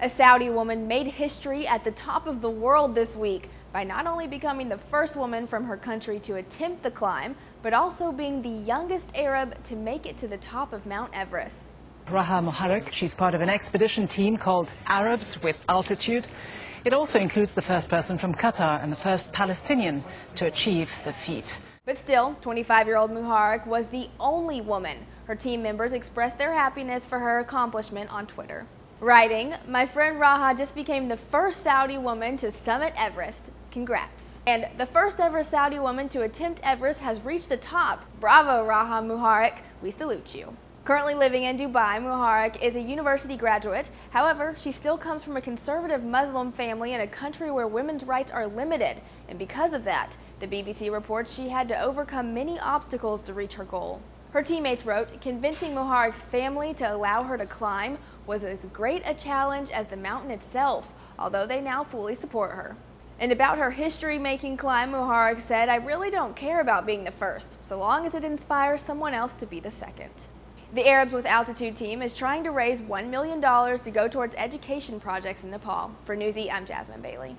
A Saudi woman made history at the top of the world this week by not only becoming the first woman from her country to attempt the climb, but also being the youngest Arab to make it to the top of Mount Everest. Raha Moharrak, she's part of an expedition team called Arabs with Altitude. It also includes the first person from Qatar and the first Palestinian to achieve the feat. But still, 25-year-old Moharrak was the only woman. Her team members expressed their happiness for her accomplishment on Twitter. Writing, my friend Raha just became the first Saudi woman to summit Everest. Congrats. And the first ever Saudi woman to attempt Everest has reached the top. Bravo, Raha Moharrak. We salute you. Currently living in Dubai, Moharrak is a university graduate. However, she still comes from a conservative Muslim family in a country where women's rights are limited. And because of that, the BBC reports she had to overcome many obstacles to reach her goal. Her teammates wrote, convincing Moharrak's family to allow her to climb was as great a challenge as the mountain itself, although they now fully support her. And about her history-making climb, Moharrak said, I really don't care about being the first, so long as it inspires someone else to be the second. The Arabs with Altitude team is trying to raise $1 million to go towards education projects in Nepal. For Newsy, I'm Jasmine Bailey.